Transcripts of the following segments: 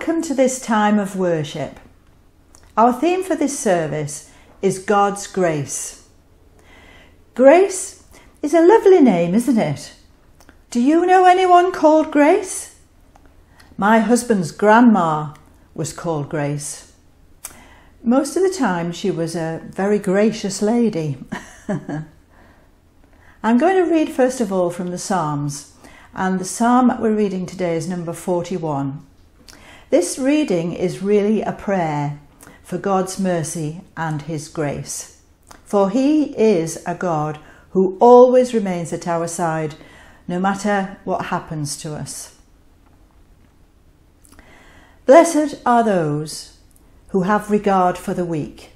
Welcome to this time of worship. Our theme for this service is God's grace. Grace is a lovely name, isn't it? Do you know anyone called Grace? My husband's grandma was called Grace. Most of the time, she was a very gracious lady. I'm going to read first of all from the Psalms, and the psalm we're reading today is number 41. This reading is really a prayer for God's mercy and His grace. For He is a God who always remains at our side, no matter what happens to us. Blessed are those who have regard for the weak.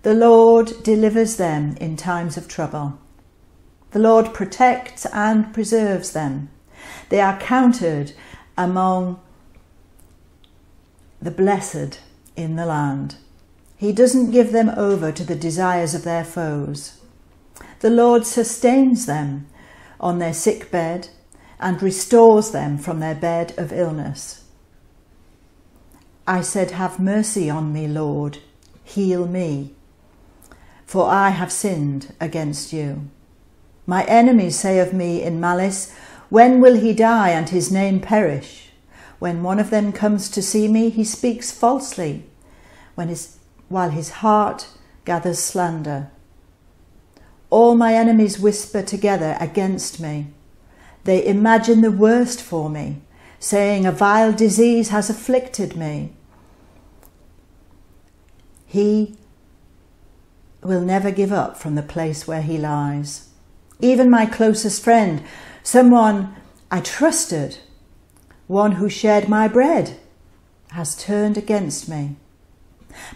The Lord delivers them in times of trouble. The Lord protects and preserves them. They are counted among the blessed in the land. He doesn't give them over to the desires of their foes. The Lord sustains them on their sick bed and restores them from their bed of illness. I said, Have mercy on me, Lord, heal me, for I have sinned against you. My enemies say of me in malice, When will he die and his name perish? When one of them comes to see me, he speaks falsely, when his, while his heart gathers slander. All my enemies whisper together against me. They imagine the worst for me, saying, A vile disease has afflicted me. He will never give up from the place where he lies. Even my closest friend, someone I trusted, one who shared my bread, has turned against me.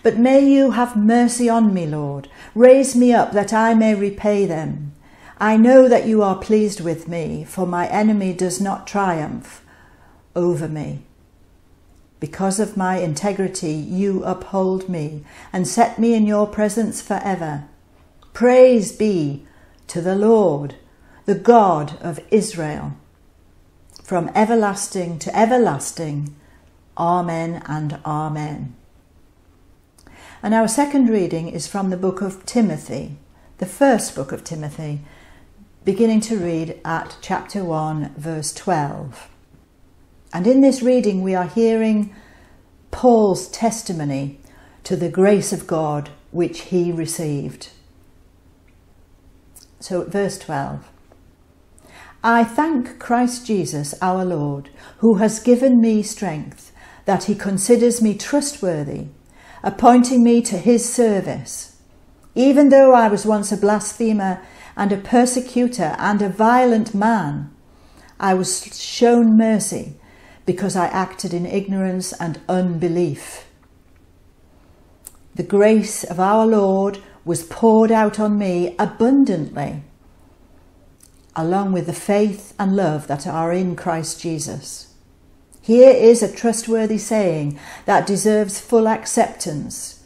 But may you have mercy on me, Lord. Raise me up that I may repay them. I know that you are pleased with me, for my enemy does not triumph over me. Because of my integrity, you uphold me and set me in your presence forever. Praise be to the Lord, the God of Israel from everlasting to everlasting. Amen and Amen. And our second reading is from the book of Timothy, the first book of Timothy, beginning to read at chapter 1, verse 12. And in this reading, we are hearing Paul's testimony to the grace of God which he received. So, verse 12. I thank Christ Jesus our Lord, who has given me strength, that he considers me trustworthy, appointing me to his service. Even though I was once a blasphemer and a persecutor and a violent man, I was shown mercy because I acted in ignorance and unbelief. The grace of our Lord was poured out on me abundantly along with the faith and love that are in Christ Jesus. Here is a trustworthy saying that deserves full acceptance.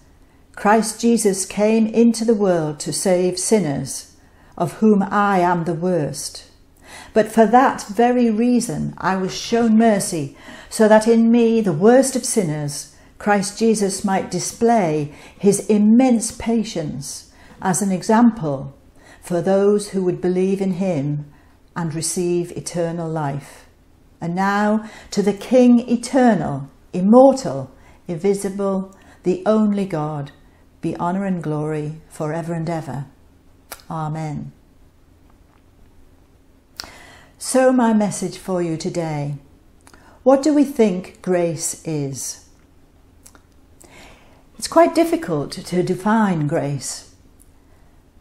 Christ Jesus came into the world to save sinners, of whom I am the worst. But for that very reason I was shown mercy, so that in me, the worst of sinners, Christ Jesus might display his immense patience as an example for those who would believe in him and receive eternal life. And now to the King eternal, immortal, invisible, the only God, be honour and glory for ever and ever. Amen. So, my message for you today what do we think grace is? It's quite difficult to define grace.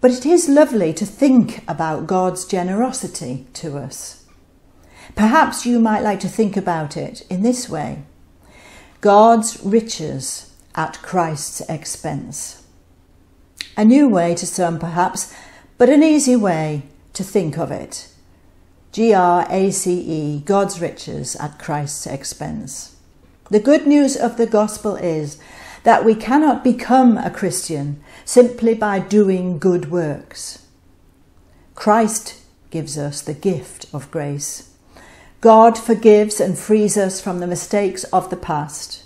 But it is lovely to think about God's generosity to us. Perhaps you might like to think about it in this way God's riches at Christ's expense. A new way to some, perhaps, but an easy way to think of it. G R A C E, God's riches at Christ's expense. The good news of the gospel is that we cannot become a Christian simply by doing good works. Christ gives us the gift of grace. God forgives and frees us from the mistakes of the past.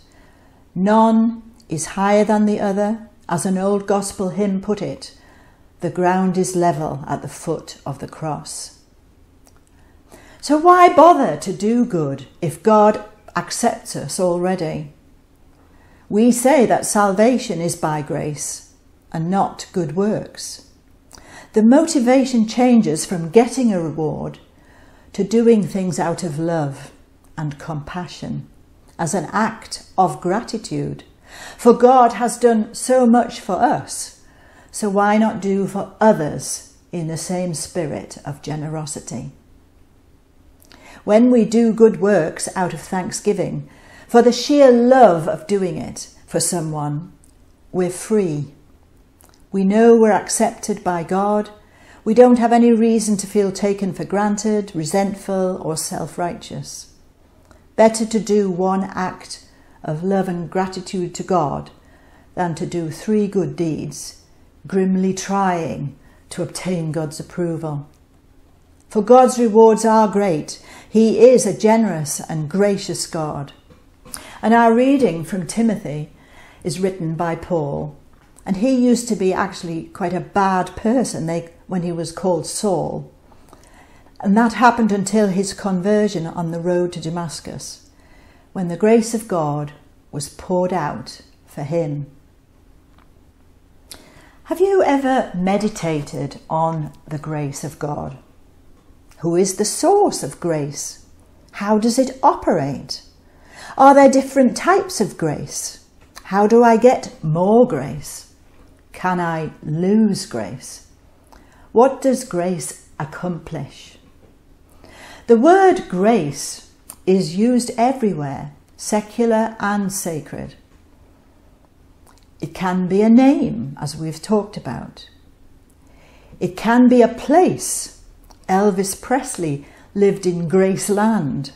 None is higher than the other, as an old gospel hymn put it. The ground is level at the foot of the cross. So, why bother to do good if God accepts us already? We say that salvation is by grace and not good works. The motivation changes from getting a reward to doing things out of love and compassion as an act of gratitude. For God has done so much for us, so why not do for others in the same spirit of generosity? When we do good works out of thanksgiving, for the sheer love of doing it for someone, we're free. We know we're accepted by God we don't have any reason to feel taken for granted, resentful, or self righteous. Better to do one act of love and gratitude to God than to do three good deeds, grimly trying to obtain God's approval. For God's rewards are great. He is a generous and gracious God. And our reading from Timothy is written by Paul. And he used to be actually quite a bad person. They when he was called Saul. And that happened until his conversion on the road to Damascus, when the grace of God was poured out for him. Have you ever meditated on the grace of God? Who is the source of grace? How does it operate? Are there different types of grace? How do I get more grace? Can I lose grace? What does grace accomplish? The word grace is used everywhere, secular and sacred. It can be a name, as we've talked about. It can be a place. Elvis Presley lived in Graceland.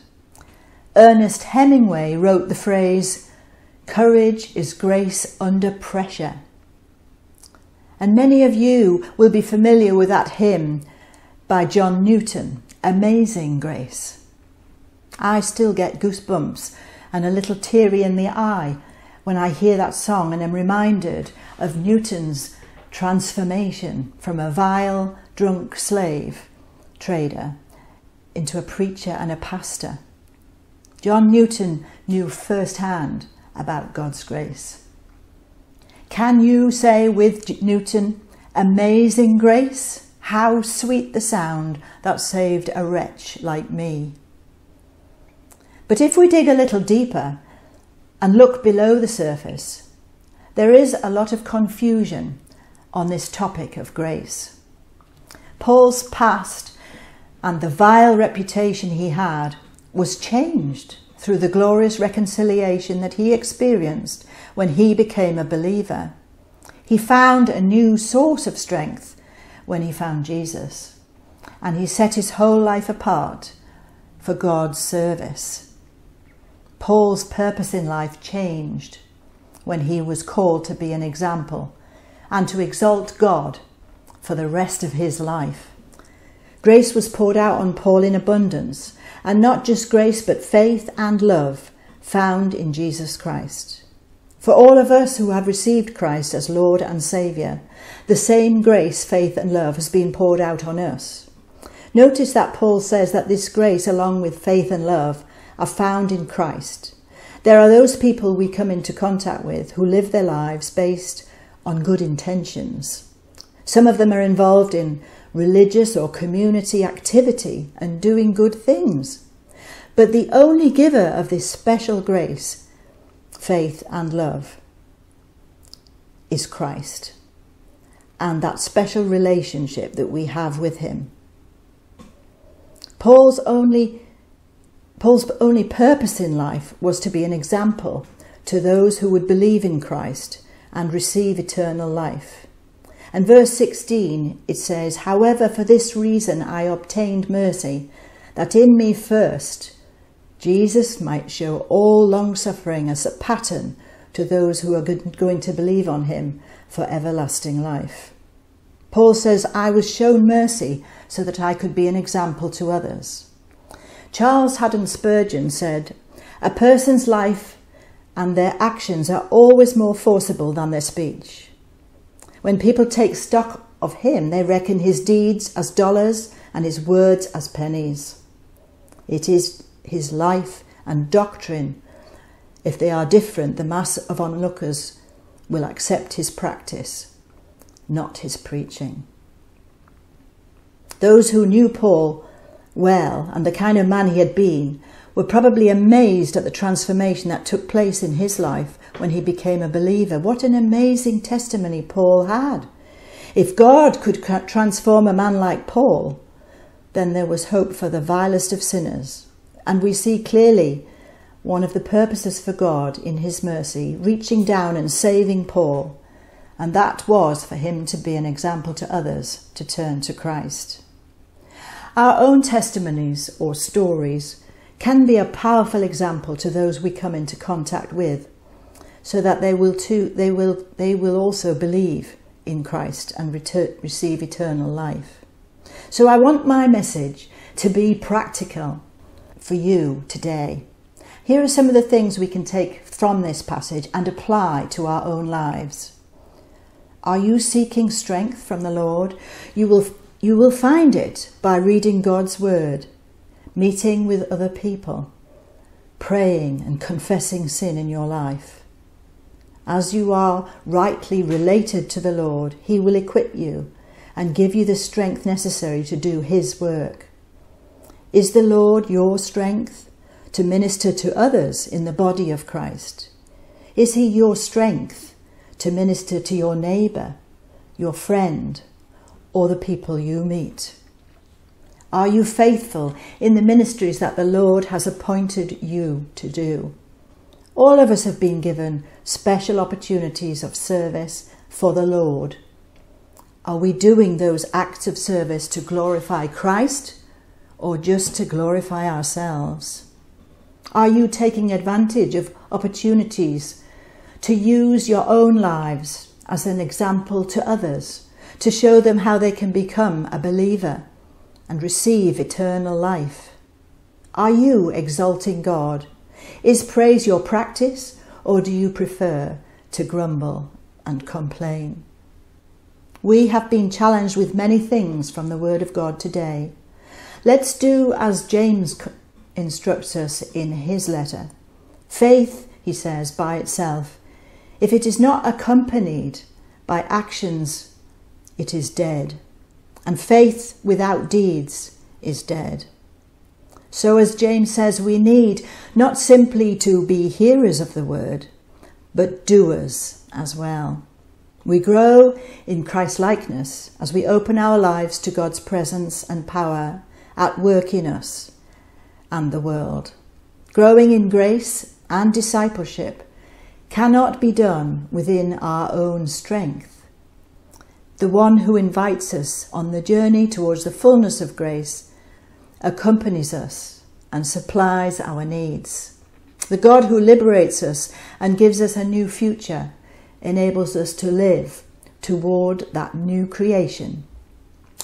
Ernest Hemingway wrote the phrase, Courage is grace under pressure. And many of you will be familiar with that hymn by John Newton, Amazing Grace. I still get goosebumps and a little teary in the eye when I hear that song and am reminded of Newton's transformation from a vile, drunk slave trader into a preacher and a pastor. John Newton knew firsthand about God's grace. Can you say with Newton, Amazing grace, how sweet the sound that saved a wretch like me? But if we dig a little deeper and look below the surface, there is a lot of confusion on this topic of grace. Paul's past and the vile reputation he had was changed through the glorious reconciliation that he experienced when he became a believer. He found a new source of strength when he found Jesus, and he set his whole life apart for God's service. Paul's purpose in life changed when he was called to be an example and to exalt God for the rest of his life. Grace was poured out on Paul in abundance, and not just grace, but faith and love found in Jesus Christ. For all of us who have received Christ as Lord and Saviour, the same grace, faith, and love has been poured out on us. Notice that Paul says that this grace, along with faith and love, are found in Christ. There are those people we come into contact with who live their lives based on good intentions. Some of them are involved in religious or community activity and doing good things. But the only giver of this special grace faith, and love is Christ and that special relationship that we have with him. Paul's only Paul's only purpose in life was to be an example to those who would believe in Christ and receive eternal life. And verse 16 it says, However, for this reason I obtained mercy, that in me first Jesus might show all long suffering as a pattern to those who are going to believe on him for everlasting life. Paul says, I was shown mercy so that I could be an example to others. Charles Haddon Spurgeon said, A person's life and their actions are always more forcible than their speech. When people take stock of him, they reckon his deeds as dollars and his words as pennies. It is his life and doctrine. If they are different, the mass of onlookers will accept his practice, not his preaching. Those who knew Paul well and the kind of man he had been were probably amazed at the transformation that took place in his life when he became a believer. What an amazing testimony Paul had. If God could transform a man like Paul, then there was hope for the vilest of sinners. And we see clearly one of the purposes for God in his mercy, reaching down and saving Paul, and that was for him to be an example to others to turn to Christ. Our own testimonies or stories can be a powerful example to those we come into contact with, so that they will too they will they will also believe in Christ and return, receive eternal life. So I want my message to be practical for you today. Here are some of the things we can take from this passage and apply to our own lives. Are you seeking strength from the Lord? You will, you will find it by reading God's Word, meeting with other people, praying and confessing sin in your life. As you are rightly related to the Lord, He will equip you and give you the strength necessary to do His work. Is the Lord your strength? to minister to others in the body of Christ? Is He your strength to minister to your neighbour, your friend, or the people you meet? Are you faithful in the ministries that the Lord has appointed you to do? All of us have been given special opportunities of service for the Lord. Are we doing those acts of service to glorify Christ or just to glorify ourselves? Are you taking advantage of opportunities to use your own lives as an example to others, to show them how they can become a believer and receive eternal life? Are you exalting God? Is praise your practice, or do you prefer to grumble and complain? We have been challenged with many things from the Word of God today. Let's do as James instructs us in his letter. Faith, he says, by itself, if it is not accompanied by actions, it is dead. And faith without deeds is dead. So, as James says, we need not simply to be hearers of the word, but doers as well. We grow in Christ likeness as we open our lives to God's presence and power at work in us and the world. Growing in grace and discipleship cannot be done within our own strength. The one who invites us on the journey towards the fullness of grace accompanies us and supplies our needs. The God who liberates us and gives us a new future enables us to live toward that new creation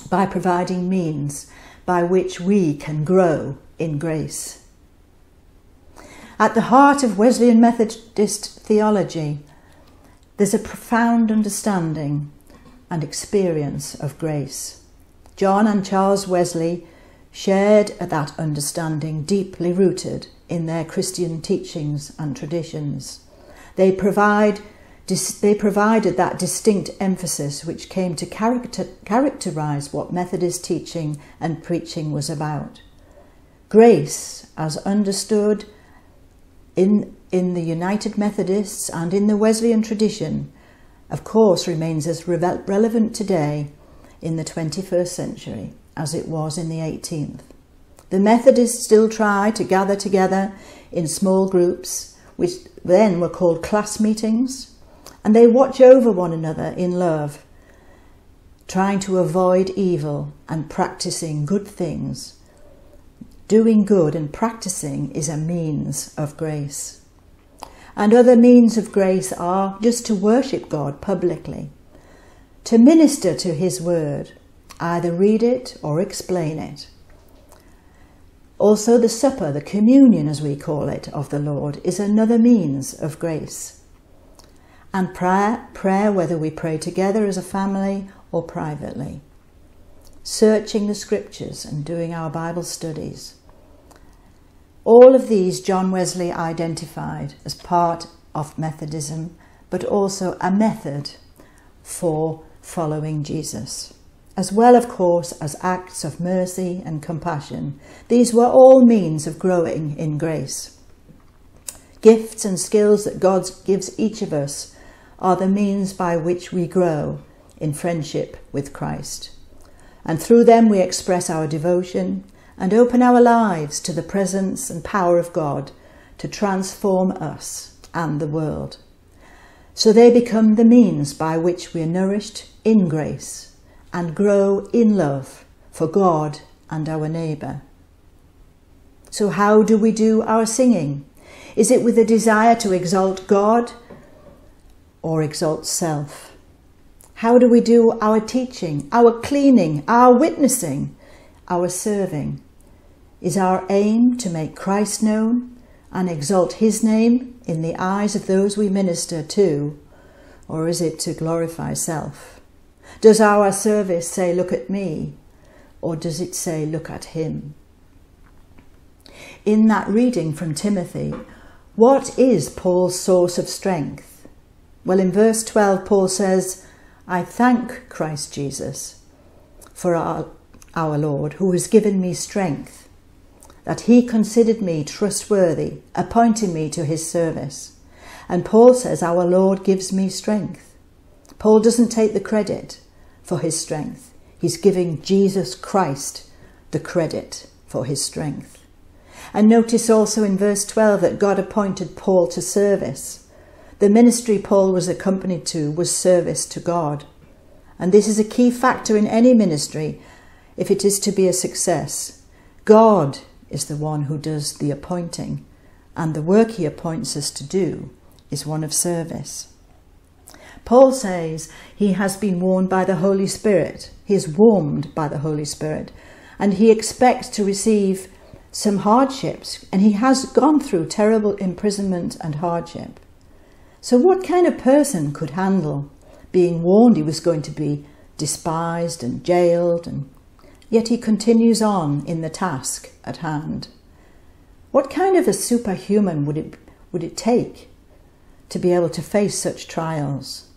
by providing means by which we can grow in grace. At the heart of Wesleyan Methodist theology, there's a profound understanding and experience of grace. John and Charles Wesley shared that understanding deeply rooted in their Christian teachings and traditions. They provide they provided that distinct emphasis which came to character, characterize what Methodist teaching and preaching was about. Grace, as understood in, in the United Methodists and in the Wesleyan tradition, of course remains as re relevant today in the 21st century as it was in the 18th. The Methodists still try to gather together in small groups, which then were called class meetings, and they watch over one another in love, trying to avoid evil and practicing good things Doing good and practicing is a means of grace. And other means of grace are just to worship God publicly, to minister to His Word, either read it or explain it. Also, the supper, the communion as we call it, of the Lord, is another means of grace. And prayer, prayer, whether we pray together as a family or privately. Searching the scriptures and doing our Bible studies. All of these John Wesley identified as part of Methodism, but also a method for following Jesus as well, of course, as acts of mercy and compassion. These were all means of growing in grace. Gifts and skills that God gives each of us are the means by which we grow in friendship with Christ. And through them we express our devotion and open our lives to the presence and power of God to transform us and the world. So they become the means by which we are nourished in grace and grow in love for God and our neighbour. So, how do we do our singing? Is it with a desire to exalt God or exalt self? How do we do our teaching, our cleaning, our witnessing, our serving? Is our aim to make Christ known and exalt his name in the eyes of those we minister to, or is it to glorify self? Does our service say, Look at me? Or does it say, Look at him? In that reading from Timothy, what is Paul's source of strength? Well, in verse 12, Paul says, I thank Christ Jesus for our, our Lord, who has given me strength, that he considered me trustworthy, appointing me to his service. And Paul says, Our Lord gives me strength. Paul doesn't take the credit for his strength. He's giving Jesus Christ the credit for his strength. And notice also in verse 12 that God appointed Paul to service. The ministry Paul was accompanied to was service to God. And this is a key factor in any ministry if it is to be a success. God is the one who does the appointing, and the work he appoints us to do is one of service. Paul says he has been warned by the Holy Spirit, he is warmed by the Holy Spirit, and he expects to receive some hardships, and he has gone through terrible imprisonment and hardship. So, what kind of person could handle being warned he was going to be despised and jailed, and yet he continues on in the task at hand? What kind of a superhuman would it, would it take to be able to face such trials?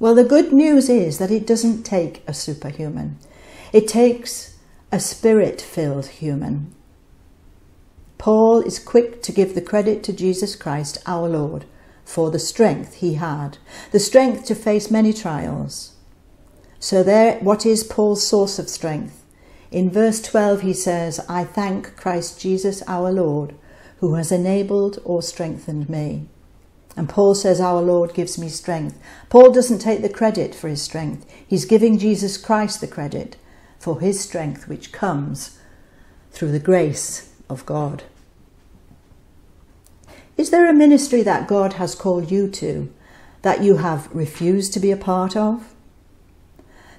Well, the good news is that it doesn't take a superhuman. It takes a spirit filled human. Paul is quick to give the credit to Jesus Christ, our Lord, for the strength he had, the strength to face many trials. So, there, what is Paul's source of strength? In verse 12, he says, I thank Christ Jesus, our Lord, who has enabled or strengthened me. And Paul says, Our Lord gives me strength. Paul doesn't take the credit for his strength, he's giving Jesus Christ the credit for his strength, which comes through the grace of God. Is there a ministry that God has called you to that you have refused to be a part of?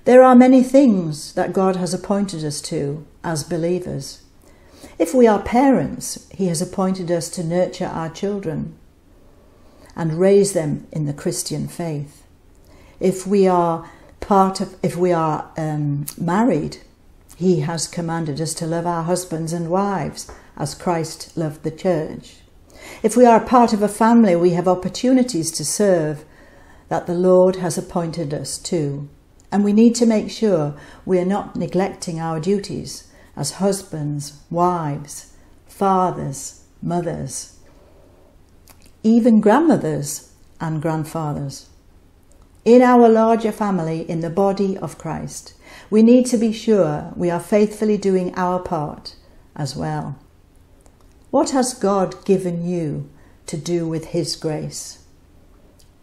There are many things that God has appointed us to as believers. If we are parents, He has appointed us to nurture our children and raise them in the Christian faith. If we are part of, if we are um, married, He has commanded us to love our husbands and wives as Christ loved the church. If we are part of a family, we have opportunities to serve that the Lord has appointed us to. And we need to make sure we are not neglecting our duties as husbands, wives, fathers, mothers, even grandmothers and grandfathers. In our larger family, in the body of Christ, we need to be sure we are faithfully doing our part as well. What has God given you to do with His grace?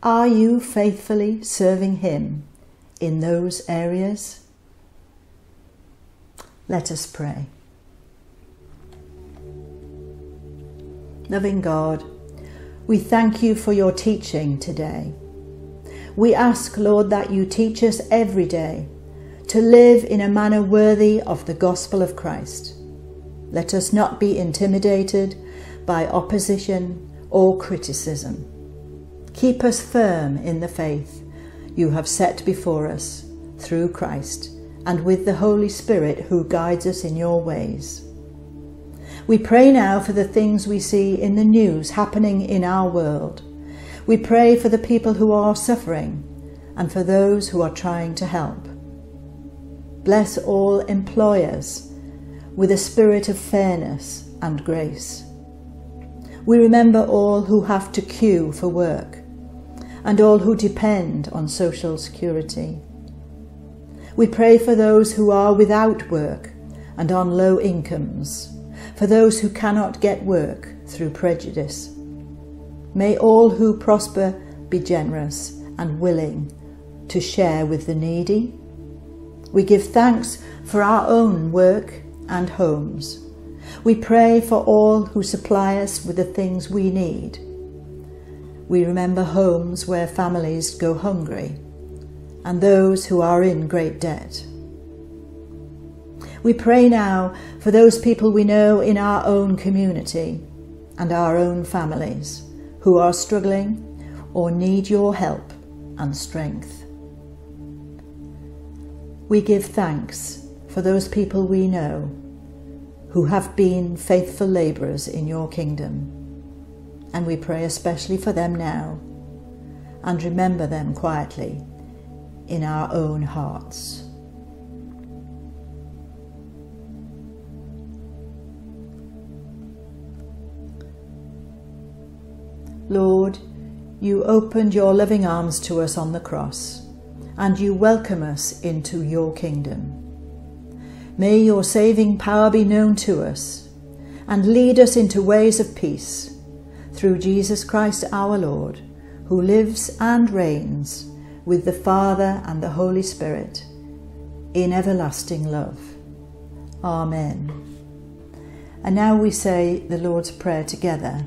Are you faithfully serving Him in those areas? Let us pray. Loving God, we thank you for your teaching today. We ask, Lord, that you teach us every day to live in a manner worthy of the gospel of Christ. Let us not be intimidated by opposition or criticism. Keep us firm in the faith you have set before us through Christ and with the Holy Spirit who guides us in your ways. We pray now for the things we see in the news happening in our world. We pray for the people who are suffering and for those who are trying to help. Bless all employers with a spirit of fairness and grace. We remember all who have to queue for work and all who depend on social security. We pray for those who are without work and on low incomes, for those who cannot get work through prejudice. May all who prosper be generous and willing to share with the needy. We give thanks for our own work and homes. We pray for all who supply us with the things we need. We remember homes where families go hungry and those who are in great debt. We pray now for those people we know in our own community and our own families who are struggling or need your help and strength. We give thanks for those people we know who have been faithful labourers in your kingdom. And we pray especially for them now and remember them quietly in our own hearts. Lord, you opened your loving arms to us on the cross, and you welcome us into your kingdom. May your saving power be known to us and lead us into ways of peace through Jesus Christ our Lord, who lives and reigns with the Father and the Holy Spirit in everlasting love. Amen. And now we say the Lord's Prayer together.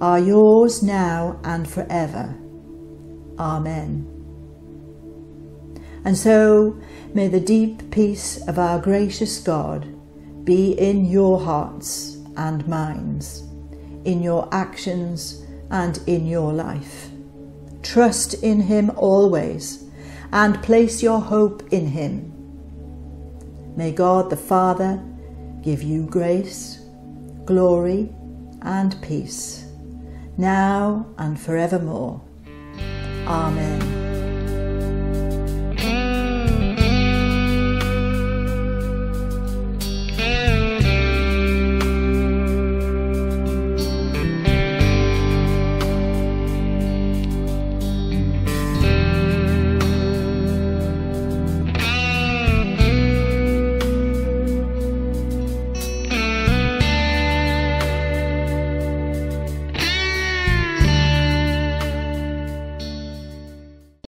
are yours now and forever. Amen. And so may the deep peace of our gracious God be in your hearts and minds, in your actions and in your life. Trust in him always and place your hope in him. May God the Father give you grace, glory, and peace, now and forevermore. Amen.